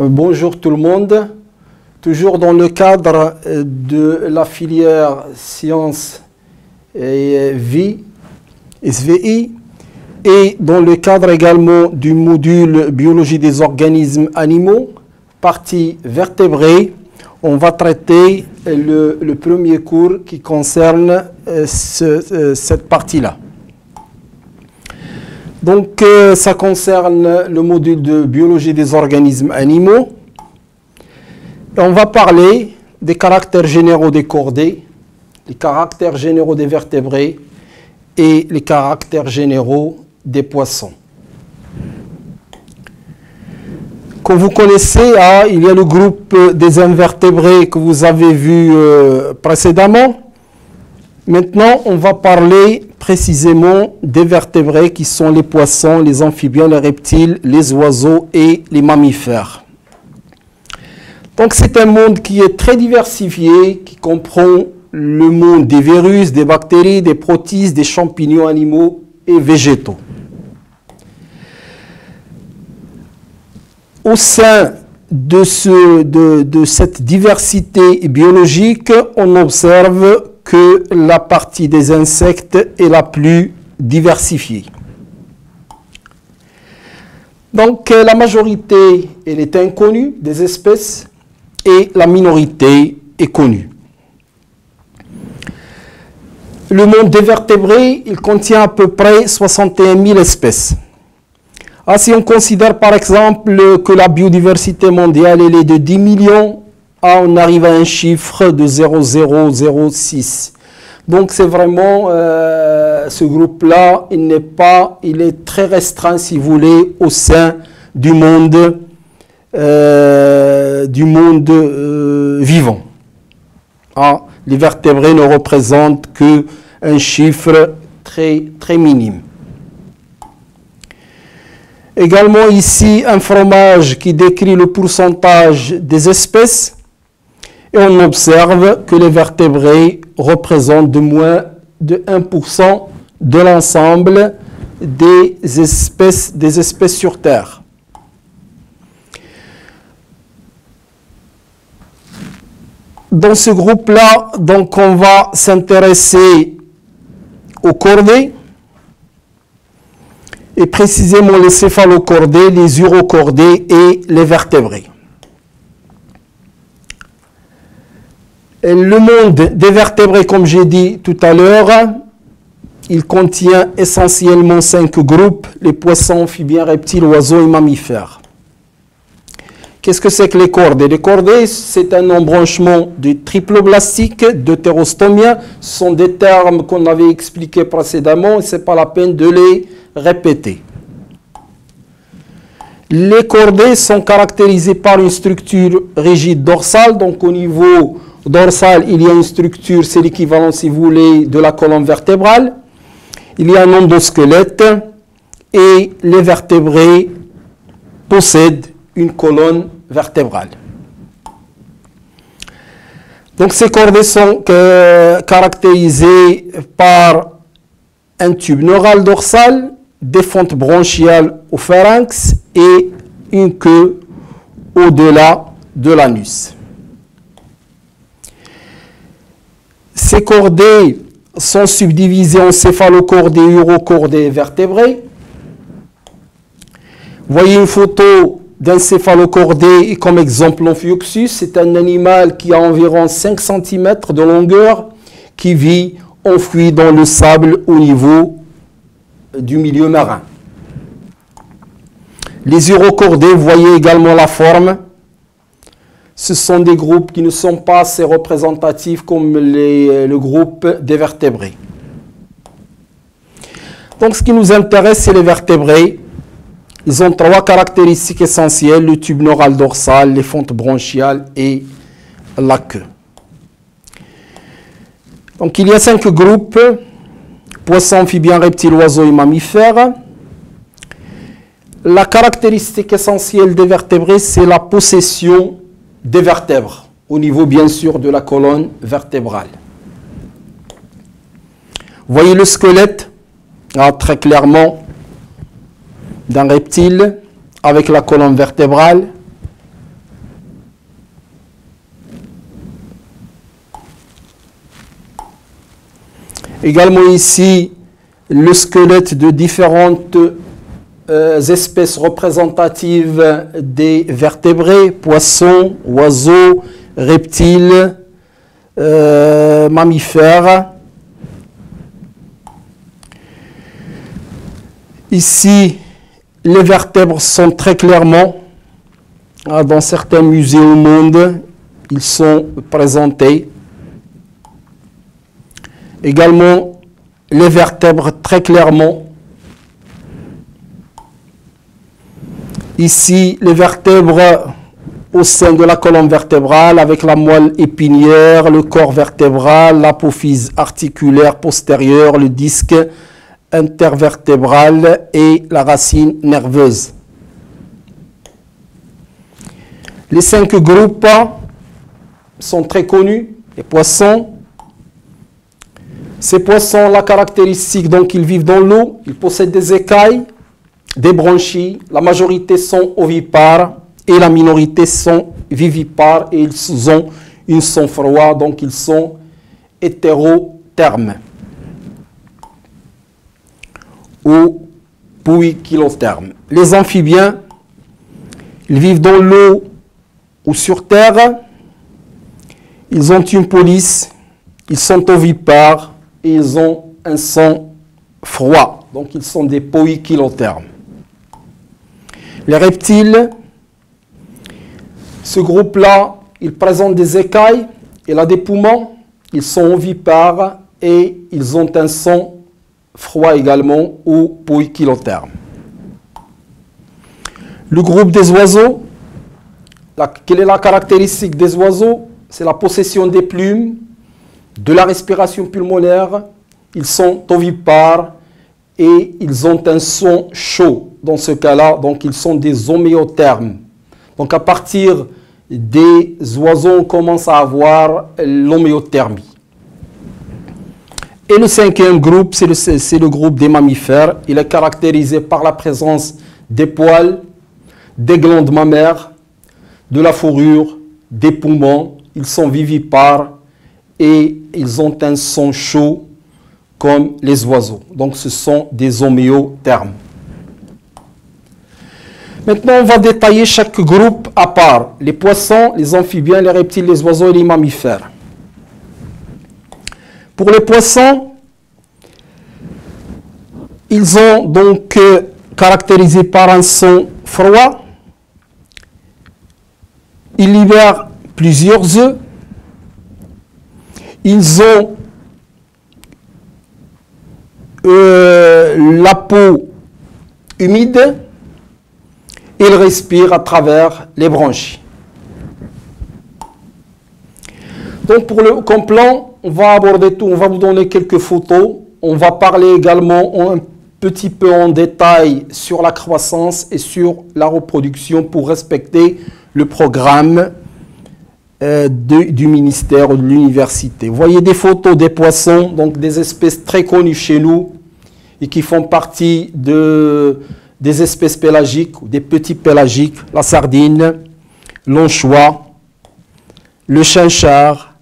Euh, bonjour tout le monde. Toujours dans le cadre euh, de la filière sciences et vie, SVI, et dans le cadre également du module biologie des organismes animaux, partie vertébrée, on va traiter le, premier cours qui concerne euh, cette partie-là. Donc, euh, ça concerne le module de biologie des organismes animaux. on va parler des caractères généraux des cordées, les caractères généraux des vertébrés et les caractères généraux des poissons. Comme vous connaissez, ah, il y a le groupe des invertébrés que vous avez vu euh, précédemment. Maintenant, on va parler précisément des vertébrés qui sont les poissons, les amphibiens, les reptiles, les oiseaux et les mammifères. Donc c'est un monde qui est très diversifié, qui comprend le monde des virus, des bactéries, des protistes, des champignons animaux et végétaux. Au sein de, de cette diversité biologique, on observe que la partie des insectes est la plus diversifiée. Donc la majorité, est inconnue des espèces et la minorité est connue. Le monde des vertébrés, il contient à peu près 61 000 espèces. Ah, si on considère par exemple que la biodiversité mondiale elle est de 10 millions, ah, on arrive à un chiffre de 0,006. Donc c'est vraiment euh, ce groupe-là, il n'est pas, il est très restreint si vous voulez au sein du monde, euh, du monde euh, vivant. Ah, les vertébrés ne représentent que un chiffre très très minime. Également ici un fromage qui décrit le pourcentage des espèces et on observe que les vertébrés représentent de moins de 1% de l'ensemble des espèces, sur Terre. Dans ce groupe-là, donc on va s'intéresser aux cordées, et précisément les céphalocordés, les urocordés et les vertébrés. Le monde des vertébrés, comme j'ai dit tout à l'heure, il contient essentiellement cinq groupes, les poissons, amphibiens, reptiles, oiseaux et mammifères. Qu'est-ce que c'est que les cordées? Les cordées, c'est un embranchement de triploblastiques, d'hétérostomia. Ce sont des termes qu'on avait expliqués précédemment ce n'est pas la peine de les répéter. Les cordées sont caractérisées par une structure rigide dorsale, donc au niveau dorsal, il y a une structure, c'est l'équivalent, si vous voulez, de la colonne vertébrale. Il y a un endosquelette et les vertébrés possèdent une colonne vertébrale. Donc ces cordées sont euh, caractérisées par un tube neural dorsal, des fentes bronchiales au pharynx et une queue au-delà de l'anus. Ces cordées sont subdivisées en céphalocordées, urocordées et vertébrés. Voyez une photo d'un céphalocordé comme exemple l'Amphiuxus. C'est un animal qui a environ 5 cm de longueur qui vit enfoui dans le sable au niveau du milieu marin. Les urocordés, voyez également la forme ce sont des groupes qui ne sont pas assez représentatifs comme le groupe des vertébrés. Donc ce qui nous intéresse, c'est les vertébrés. Ils ont trois caractéristiques essentielles, le tube neural dorsal, les fentes bronchiales et la queue. Donc il y a cinq groupes, poissons, amphibiens, reptiles, oiseaux et mammifères. La caractéristique essentielle des vertébrés, c'est la possession des vertèbres, au niveau bien sûr de la colonne vertébrale. Voyez le squelette? Ah, très clairement d'un reptile avec la colonne vertébrale. Également ici, le squelette de différentes euh, espèces représentatives des vertébrés, poissons, oiseaux, reptiles, euh, mammifères. Ici, les vertèbres sont très clairement, ah, dans certains musées au monde, ils sont présentés. Également, les vertèbres très clairement. Ici, les vertèbres au sein de la colonne vertébrale avec la moelle épinière, le corps vertébral, l'apophyse articulaire postérieure, le disque intervertébrale et la racine nerveuse. Les cinq groupes sont très connus. Les poissons. Ces poissons, la caractéristique, donc ils vivent dans l'eau, ils possèdent des écailles, des branchies. La majorité sont ovipares et la minorité sont vivipares et ils ont une sang-froid, donc ils sont hétérothermes ou poikilothermes. Les amphibiens, ils vivent dans l'eau ou sur terre. Ils ont une police, ils sont ovipares et ils ont un sang froid. Donc ils sont des poikilothermes. Les reptiles, ce groupe-là, il présente des écailles, il a des poumons, ils sont ovipares et ils ont un sang froid également ou poikilotherme. Le groupe des oiseaux, quelle est la caractéristique des oiseaux? C'est la possession des plumes, de la respiration pulmonaire, ils sont ovipares et ils ont un son chaud. Dans ce cas-là, donc ils sont des homéothermes. Donc à partir des oiseaux, on commence à avoir l'homéothermie. Et le cinquième groupe, c'est le, le, groupe des mammifères. Il est caractérisé par la présence des poils, des glandes mammaires, de la fourrure, des poumons. Ils sont vivipares et ils ont un son chaud comme les oiseaux. Donc ce sont des homéothermes. Maintenant, on va détailler chaque groupe à part. Les poissons, les amphibiens, les reptiles, les oiseaux et les mammifères. Pour les poissons, ils ont donc euh, caractérisé par un son froid. Ils libèrent plusieurs œufs. Ils ont euh, la peau humide. Ils respirent à travers les branchies. Donc pour le complant, on va aborder tout, on va vous donner quelques photos. On va parler également un petit peu en détail sur la croissance et sur la reproduction pour respecter le programme euh, du ministère de l'université. Vous voyez des photos des poissons, donc des espèces très connues chez nous et qui font partie de, des espèces pélagiques, ou des petits pélagiques, la sardine, l'anchois, le chinchard,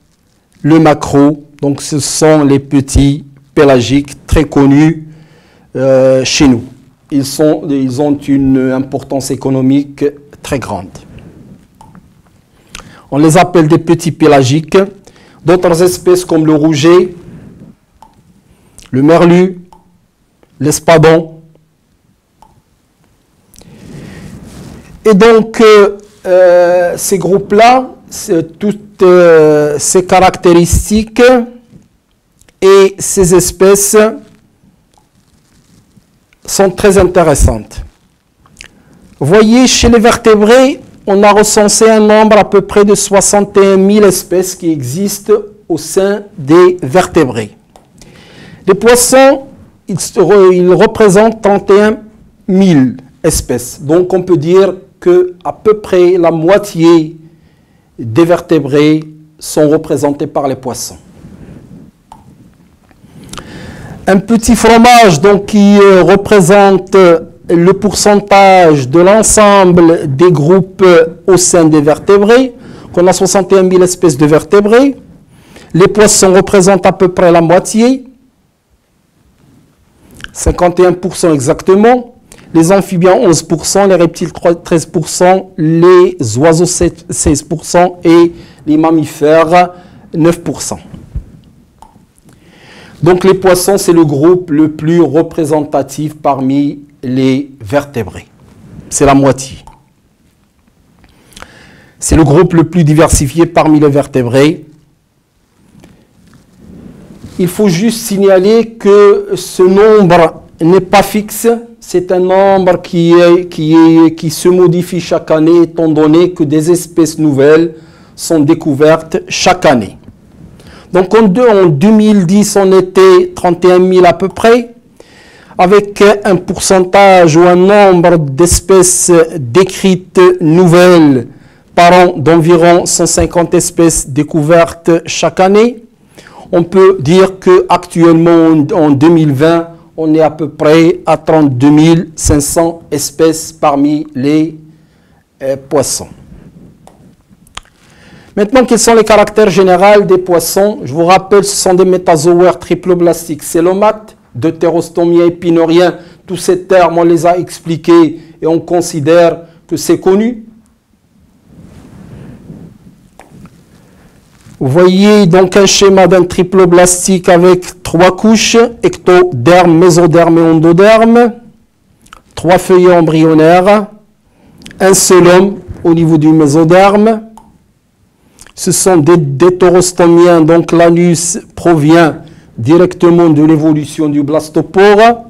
le macro, donc ce sont les petits pélagiques très connus euh, chez nous. Ils, sont, ils ont une importance économique très grande. On les appelle des petits pélagiques. D'autres espèces comme le rouget, le merlu, l'espadon. Et donc, euh, euh, ces groupes-là, toutes euh, ces caractéristiques et ces espèces sont très intéressantes. voyez, chez les vertébrés, on a recensé un nombre à peu près de 61 000 espèces qui existent au sein des vertébrés. Les poissons, ils représentent 31 000 espèces. Donc on peut dire que à peu près la moitié des vertébrés sont représentés par les poissons. Un petit fromage donc, qui euh, représente le pourcentage de l'ensemble des groupes au sein des vertébrés. On a 61 000 espèces de vertébrés. Les poissons représentent à peu près la moitié. 51% exactement. Les amphibiens 11%, les reptiles 13%, les oiseaux 16% et les mammifères 9%. Donc les poissons, c'est le groupe le plus représentatif parmi les vertébrés. C'est la moitié. C'est le groupe le plus diversifié parmi les vertébrés. Il faut juste signaler que ce nombre n'est pas fixe. C'est un nombre qui, qui, se modifie chaque année étant donné que des espèces nouvelles sont découvertes chaque année. Donc en, en 2010, on était 31 000 à peu près, avec un pourcentage ou un nombre d'espèces décrites nouvelles par an d'environ 150 espèces découvertes chaque année. On peut dire qu'actuellement, en 2020, on est à peu près à 32 500 espèces parmi les euh, poissons. Maintenant, quels sont les caractères généraux des poissons? Je vous rappelle, ce sont des métazoaires triploblastiques célomates, deutérostomiens, épinoriens. Tous ces termes, on les a expliqués et on considère que c'est connu. Vous voyez donc un schéma d'un triploblastique avec trois couches, ectoderme, mésoderme et endoderme, trois feuillets embryonnaires, un seul homme au niveau du mésoderme, ce sont des détorostomiens, donc l'anus provient directement de l'évolution du blastopore.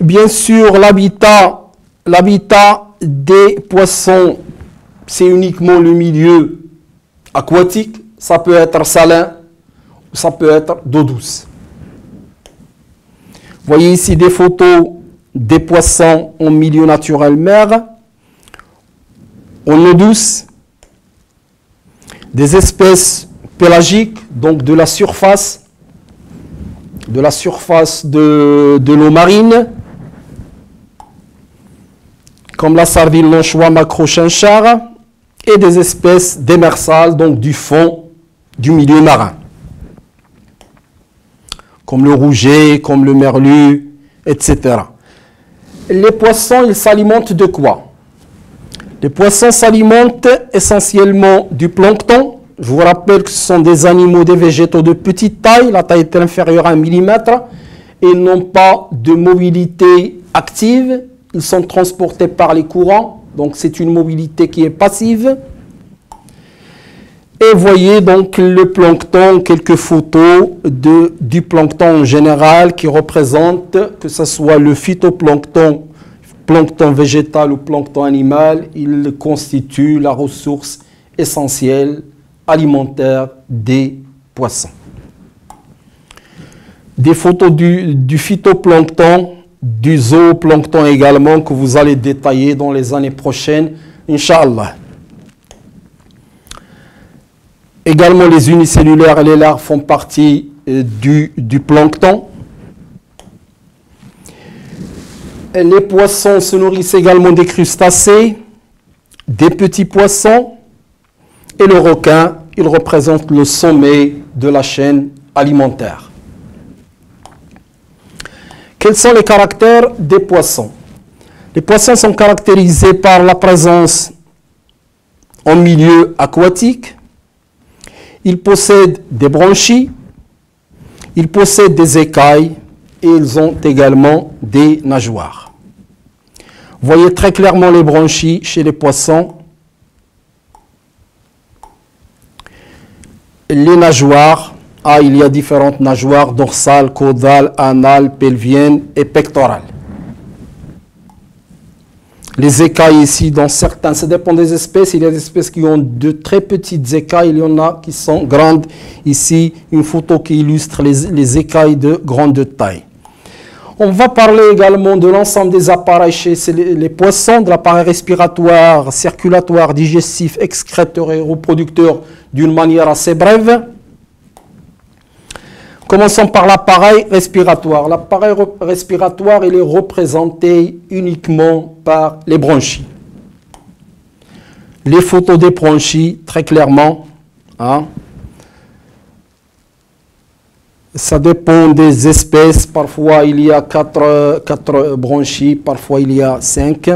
Bien sûr, l'habitat des poissons, c'est uniquement le milieu aquatique. Ça peut être salin, ça peut être d'eau douce. Voyez ici des photos des poissons en milieu naturel mer en eau douce, des espèces pélagiques, donc de la surface, de la surface de, l'eau marine, comme la sardine lonchois macro-chinchard, et des espèces démersales, donc du fond du milieu marin, comme le rouget, comme le merlu, etc. Les poissons, ils s'alimentent de quoi? Les poissons s'alimentent essentiellement du plancton. Je vous rappelle que ce sont des animaux, des végétaux de petite taille, la taille est inférieure à 1 mm, et n'ont pas de mobilité active. Ils sont transportés par les courants, donc c'est une mobilité qui est passive. Et voyez donc le plancton, quelques photos du plancton en général qui représente que ce soit le phytoplancton plancton végétal ou plancton animal, il constitue la ressource essentielle alimentaire des poissons. Des photos du, phytoplancton, du zooplancton également, que vous allez détailler dans les années prochaines, Inch'Allah. Également, les unicellulaires et les larves font partie euh, du, du plancton. les poissons se nourrissent également des crustacés, des petits poissons, et le requin, il représente le sommet de la chaîne alimentaire. Quels sont les caractères des poissons? Les poissons sont caractérisés par la présence en milieu aquatique. Ils possèdent des branchies, ils possèdent des écailles et ils ont également des nageoires. Voyez très clairement les branchies chez les poissons. Les nageoires. Ah, il y a différentes nageoires, dorsales, caudales, anales, pelviennes et pectorales. Les écailles ici, dans certains, ça dépend des espèces. Il y a des espèces qui ont de très petites écailles, il y en a qui sont grandes. Ici, une photo qui illustre les, les écailles de grande taille. On va parler également de l'ensemble des appareils chez les, poissons, de l'appareil respiratoire, circulatoire, digestif, excréteur et reproducteur d'une manière assez brève. Commençons par l'appareil respiratoire. L'appareil respiratoire, il est représenté uniquement par les bronchies. Les photos des bronchies, très clairement. Hein. Ça dépend des espèces. Parfois, il y a quatre, quatre branchies, parfois, il y a cinq.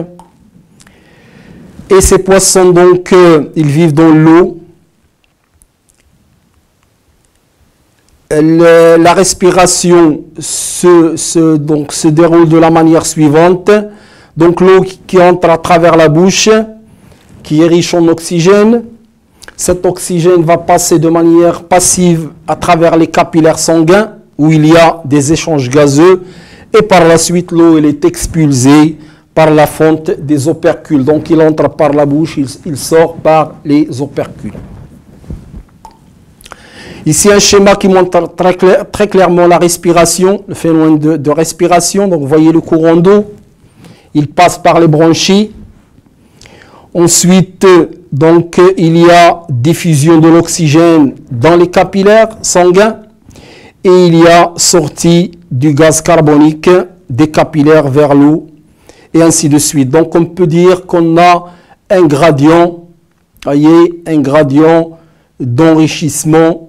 Et ces poissons, donc, euh, ils vivent dans l'eau. La respiration se, déroule de la manière suivante. Donc l'eau qui entre à travers la bouche, qui est riche en oxygène, cet oxygène va passer de manière passive à travers les capillaires sanguins où il y a des échanges gazeux et par la suite l'eau est expulsée par la fonte des opercules. Donc il entre par la bouche, il, sort par les opercules. Ici un schéma qui montre très, clairement la respiration, le phénomène de, respiration. Donc vous voyez le courant d'eau, il passe par les branchies, Ensuite, donc, il y a diffusion de l'oxygène dans les capillaires sanguins et il y a sortie du gaz carbonique des capillaires vers l'eau et ainsi de suite. Donc, on peut dire qu'on a un gradient, voyez, un gradient d'enrichissement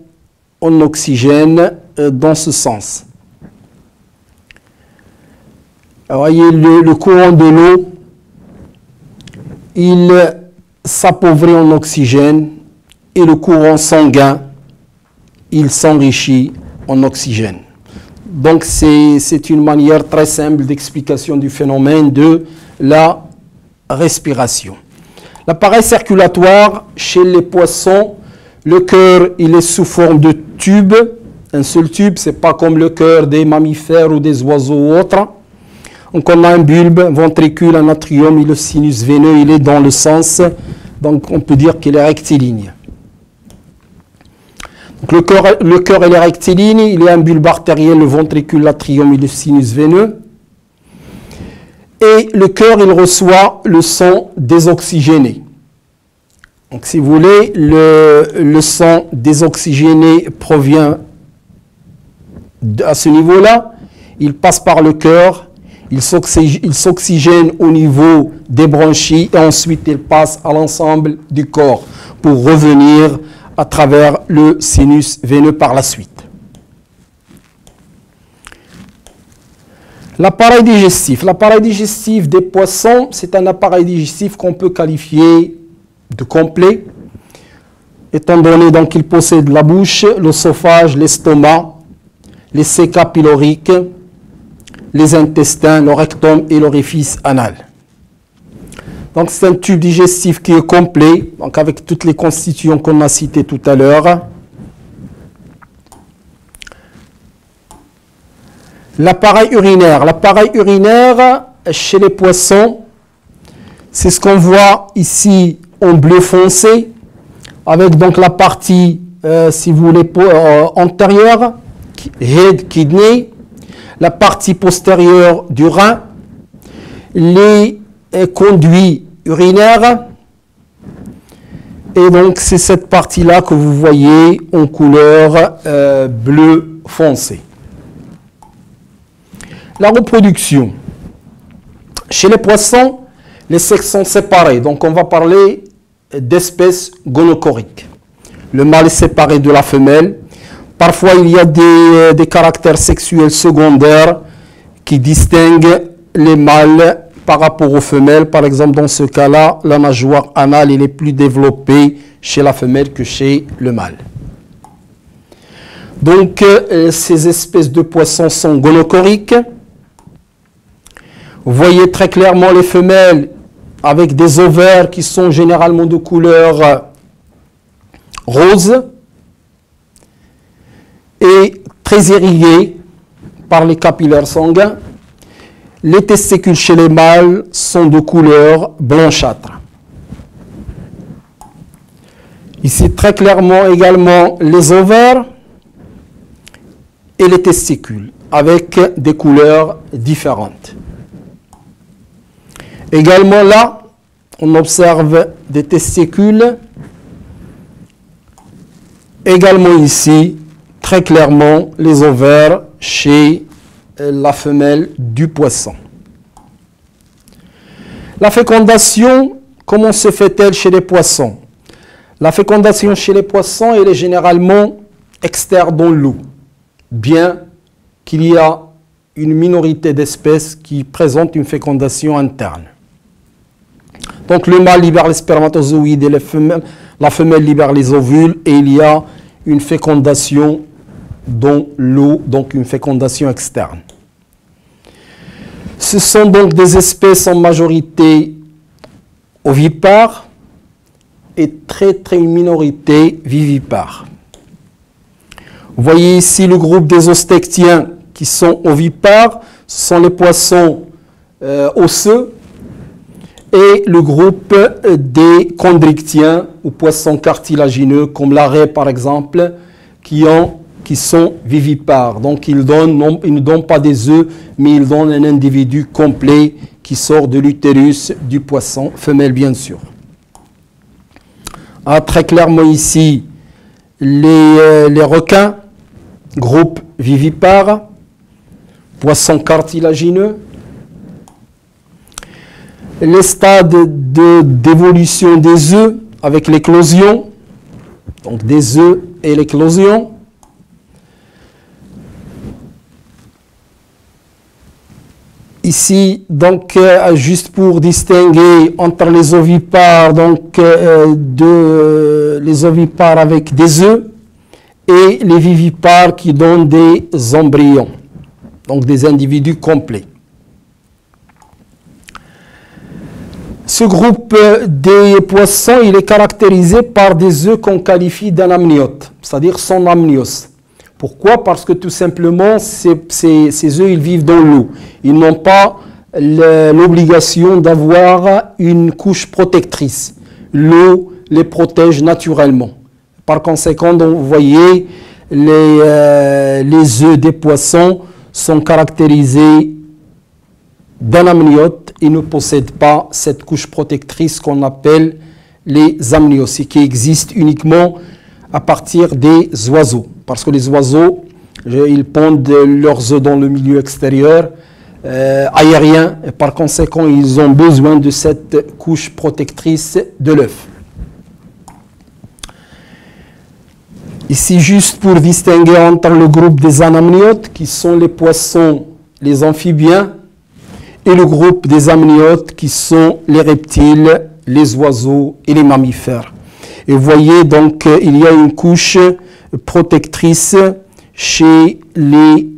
en oxygène euh, dans ce sens. voyez, le courant de l'eau il s'appauvrit en oxygène et le courant sanguin, il s'enrichit en oxygène. Donc c'est une manière très simple d'explication du phénomène de la respiration. L'appareil circulatoire, chez les poissons, le cœur, il est sous forme de tube. Un seul tube, c'est pas comme le cœur des mammifères ou des oiseaux ou autres. Donc on a un bulbe, un ventricule, un atrium et le sinus veineux, il est dans le sens, donc on peut dire qu'il est rectiligne. Le cœur, cœur est rectiligne, il a un bulbe artériel, le ventricule, l'atrium et le sinus veineux. Et le cœur, il reçoit le sang désoxygéné. Donc si vous voulez, le, sang désoxygéné provient à ce niveau-là, il passe par le cœur, il s'oxygène au niveau des branchies et ensuite il passe à l'ensemble du corps pour revenir à travers le sinus veineux par la suite. L'appareil digestif. L'appareil digestif des poissons, c'est un appareil digestif qu'on peut qualifier de complet, étant donné qu'il possède la bouche, l'œsophage, l'estomac, les séca pyloriques, les intestins, le rectum et l'orifice anal. Donc c'est un tube digestif qui est complet, donc avec toutes les constituants qu'on a citées tout à l'heure. L'appareil urinaire. L'appareil urinaire chez les poissons, c'est ce qu'on voit ici en bleu foncé, avec donc la partie, euh, si vous voulez, euh, antérieure, head kidney, la partie postérieure du rein, les conduits urinaires, et donc c'est cette partie-là que vous voyez en couleur euh, bleu foncé. La reproduction. Chez les poissons, les sexes sont séparés. Donc on va parler d'espèces gonocoriques. Le mâle est séparé de la femelle Parfois, il y a euh, des, caractères sexuels secondaires qui distinguent les mâles par rapport aux femelles. Par exemple, dans ce cas-là, la nageoire anale est plus développée chez la femelle que chez le mâle. Donc, euh, ces espèces de poissons sont gonocoriques. Vous voyez très clairement les femelles avec des ovaires qui sont généralement de couleur euh, rose et très irrigué par les capillaires sanguins. Les testicules chez les mâles sont de couleur blanchâtre. Ici, très clairement également les ovaires et les testicules avec des couleurs différentes. Également là, on observe des testicules. Également ici, très clairement les ovaires chez euh, la femelle du poisson. La fécondation, comment se fait-elle chez les poissons? La fécondation chez les poissons, elle est généralement externe dans l'eau. bien qu'il y a une minorité d'espèces qui présentent une fécondation interne. Donc le mâle libère les spermatozoïdes et la femelle libère les ovules et il y a une fécondation dans l'eau, donc une fécondation externe. Ce sont donc des espèces en majorité ovipares et très très minorité vivipares. Vous voyez ici le groupe des ostectiens qui sont ovipares, ce sont les poissons euh, osseux, et le groupe des chondrictiens ou poissons cartilagineux, comme l'arrêt par exemple, qui, ont, qui sont vivipares. Donc ils, donnent, ils ne donnent pas des œufs, mais ils donnent un individu complet qui sort de l'utérus du poisson, femelle bien sûr. Ah, très clairement ici, les, euh, les requins, groupe vivipare, poissons cartilagineux. Les stades d'évolution des œufs avec l'éclosion, donc des œufs et l'éclosion. Ici, donc, euh, juste pour distinguer entre les ovipares, donc, euh, de, les ovipares avec des œufs et les vivipares qui donnent des embryons donc des individus complets. Ce groupe des poissons, il est caractérisé par des œufs qu'on qualifie d'anamniotes, c'est-à-dire sans amnios. Pourquoi? Parce que tout simplement, ces, œufs, ils vivent dans l'eau. Ils n'ont pas l'obligation d'avoir une couche protectrice. L'eau les protège naturellement. Par conséquent, vous voyez, les, euh, les œufs des poissons sont caractérisés d'un et ne possèdent pas cette couche protectrice qu'on appelle les amnios et qui existent uniquement à partir des oiseaux. Parce que les oiseaux, ils pondent leurs œufs dans le milieu extérieur, euh, aérien, et par conséquent, ils ont besoin de cette couche protectrice de l'œuf. Ici, juste pour distinguer entre le groupe des anamniotes, qui sont les poissons, les amphibiens, et le groupe des amniotes, qui sont les reptiles, les oiseaux et les mammifères. Et voyez donc, il y a une couche protectrice chez les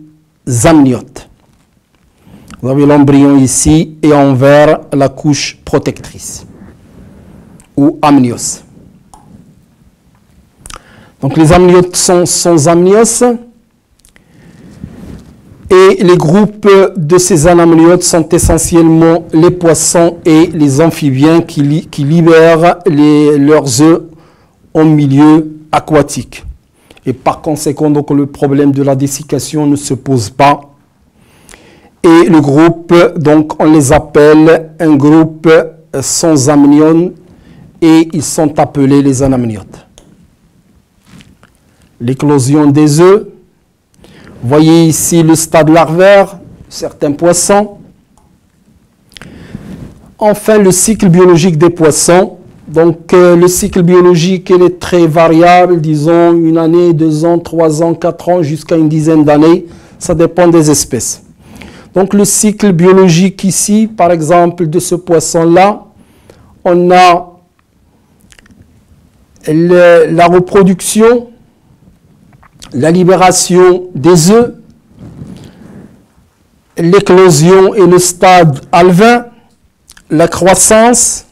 amniotes. Vous avez l'embryon ici et en vert la couche protectrice ou amnios. Donc les amniotes sont sans amnios. Et les groupes de ces anamniotes sont essentiellement les poissons et les amphibiens qui, libèrent leurs œufs en milieu aquatique. Et par conséquent, donc, le problème de la dessiccation ne se pose pas. Et le groupe, donc, on les appelle un groupe sans amnion et ils sont appelés les anamniotes l'éclosion des œufs. Voyez ici le stade larvaire, certains poissons. Enfin, le cycle biologique des poissons. Donc, euh, le cycle biologique, est très variable, disons une année, deux ans, trois ans, quatre ans, jusqu'à une dizaine d'années. Ça dépend des espèces. Donc, le cycle biologique ici, par exemple, de ce poisson-là, on a la reproduction, la libération des œufs, l'éclosion et le stade alvin, la croissance,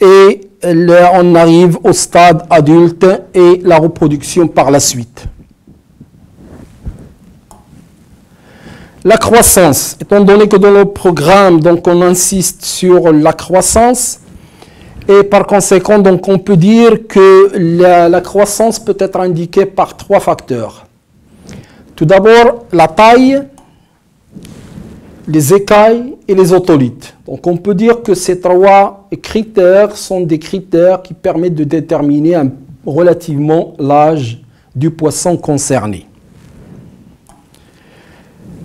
et on arrive au stade adulte et la reproduction par la suite. La croissance, étant donné que dans le programme, donc on insiste sur la croissance, et par conséquent, donc, on peut dire que la, croissance peut être indiquée par trois facteurs. Tout d'abord, la taille, les écailles et les otolithes. Donc on peut dire que ces trois critères sont des critères qui permettent de déterminer relativement l'âge du poisson concerné.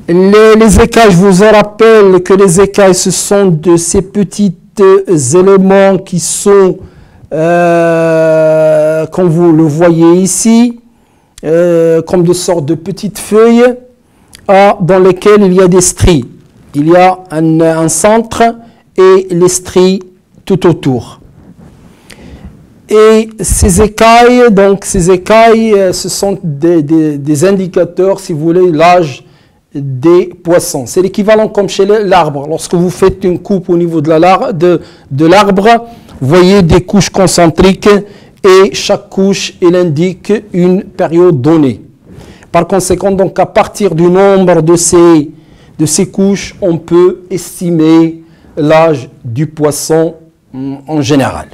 Les, les, écailles, je vous rappelle que les écailles, ce sont de ces petites éléments qui sont, euh, comme vous le voyez ici, euh, comme de sortes de petites feuilles dans lesquelles il y a des stries. Il y a un, centre et les stries tout autour. Et ces écailles, donc ces écailles, euh, ce sont des, indicateurs, si vous voulez, l'âge des poissons. C'est l'équivalent comme chez l'arbre. Lorsque vous faites une coupe au niveau de l'arbre, vous voyez des couches concentriques et chaque couche, elle indique une période donnée. Par conséquent, donc à partir du nombre de ces, de ces couches, on peut estimer l'âge du poisson mm, en général.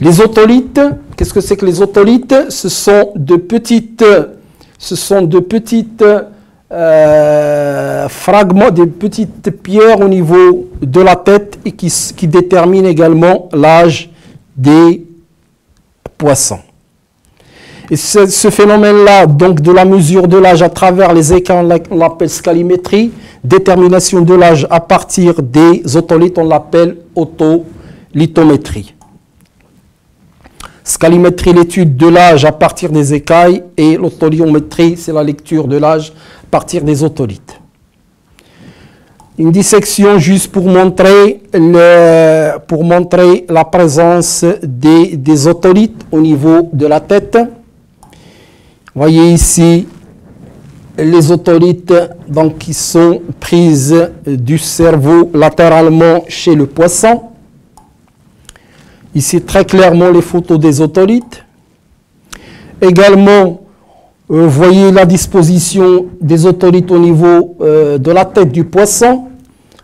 Les otolithes, qu'est-ce que c'est que les otolithes? Ce sont de petites, ce sont de petites euh, fragments, des petites pierres au niveau de la tête et qui, déterminent également l'âge des poissons. Et ce, phénomène-là, donc de la mesure de l'âge à travers les écarts, on l'appelle scalimétrie. Détermination de l'âge à partir des otolithes, on l'appelle otolithométrie. Scalimétrie, l'étude de l'âge à partir des écailles, et l'otoliométrie, c'est la lecture de l'âge à partir des otolithes. Une dissection juste pour montrer, le, pour montrer la présence des, des otolithes au niveau de la tête. Voyez ici les otolithes donc, qui sont prises du cerveau latéralement chez le poisson. Ici très clairement les photos des otolithes. Également, vous voyez la disposition des otolithes au niveau euh, de la tête du poisson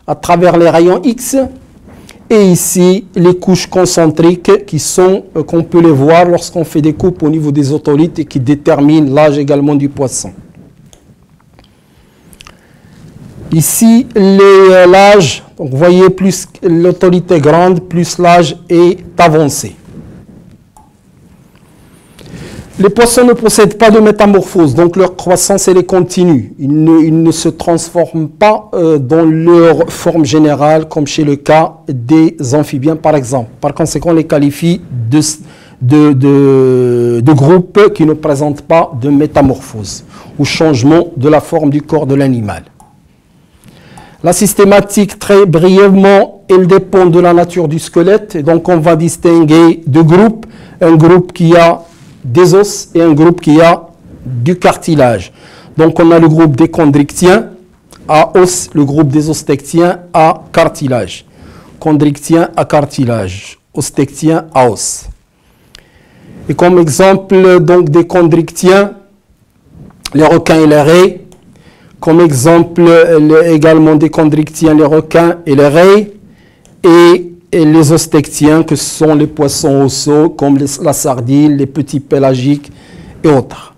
à travers les rayons X. Et ici, les couches concentriques euh, qu'on peut les voir lorsqu'on fait des coupes au niveau des otolithes et qui déterminent l'âge également du poisson. Ici, euh, l'âge, vous voyez, plus est grande, plus l'âge est avancé. Les poissons ne possèdent pas de métamorphose, donc leur croissance est continue. Ils ne, se transforment pas euh, dans leur forme générale, comme chez le cas des amphibiens par exemple. Par conséquent, on les qualifie de, de, de groupes qui ne présentent pas de métamorphose ou changement de la forme du corps de l'animal. La systématique, très brièvement, elle dépend de la nature du squelette. Et donc, on va distinguer deux groupes. Un groupe qui a des os et un groupe qui a du cartilage. Donc on a le groupe des chondrictiens à os, le groupe des ostectiens à cartilage. Chondrictiens à cartilage, ostectiens à os. Et comme exemple donc des chondrictiens, les requins et les raies. Comme exemple également des chondrictiens, les requins et les raies. Et les ostectiens, que sont les poissons osseux, comme la sardine, les petits pélagiques et autres.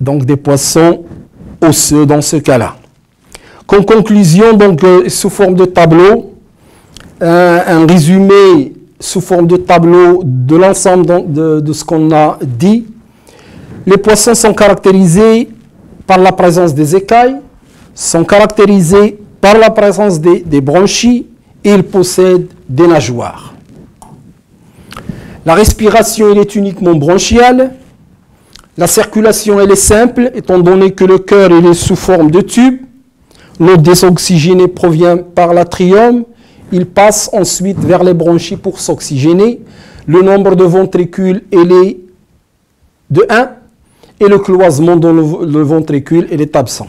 Donc des poissons osseux dans ce cas-là. Comme conclusion, donc, euh, sous forme de tableau, un, résumé sous forme de tableau de l'ensemble de ce qu'on a dit. Les poissons sont caractérisés par la présence des écailles, sont caractérisés par la présence des, des bronchies, il possède des nageoires. La respiration, est uniquement bronchiale. La circulation, est simple, étant donné que le cœur, est sous forme de tube. L'eau désoxygénée provient par l'atrium. Il passe ensuite vers les bronchies pour s'oxygéner. Le nombre de ventricules, est de 1. Et le cloisement dans le ventricule, est absent.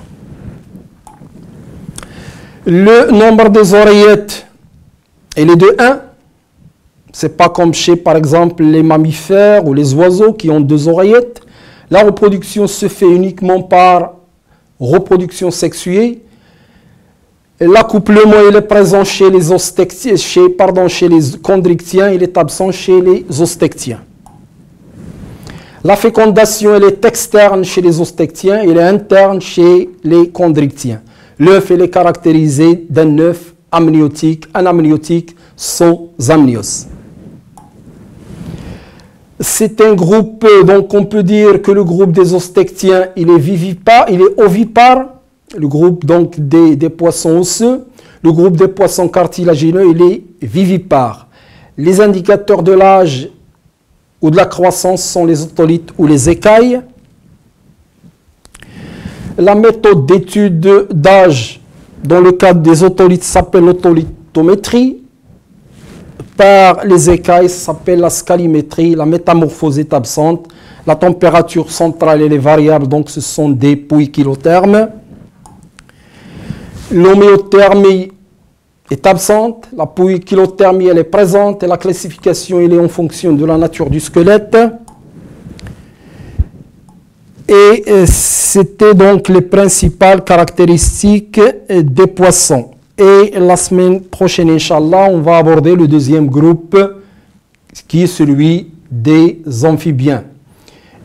Le nombre des oreillettes, il est de 1. C'est pas comme chez, par exemple, les mammifères ou les oiseaux qui ont deux oreillettes. La reproduction se fait uniquement par reproduction sexuée. L'accouplement, est présent chez les chez, pardon, chez les chondrictiens, il est absent chez les ostectiens. La fécondation, est externe chez les ostectiens, elle est interne chez les chondrictiens. L'œuf, est caractérisé d'un œuf amniotique, un amniotique sans amnios. C'est un groupe, donc on peut dire que le groupe des ostectiens, il est vivipare, il est ovipare, le groupe donc des, des poissons osseux, le groupe des poissons cartilagineux, il est vivipare. Les indicateurs de l'âge ou de la croissance sont les otolithes ou les écailles. La méthode d'étude d'âge dans le cadre des otolithes s'appelle l'otolithométrie. Par les écailles, s'appelle la scalimétrie. La métamorphose est absente. La température centrale, elle est variable, donc ce sont des pouilles kilothermes. L'homéothermie est absente, la pouille kilothermie elle est présente et la classification elle est en fonction de la nature du squelette. Et euh, c'était donc les principales caractéristiques euh, des poissons. Et la semaine prochaine, Inch'Allah, on va aborder le deuxième groupe qui est celui des amphibiens.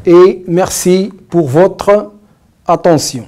Et merci pour votre attention.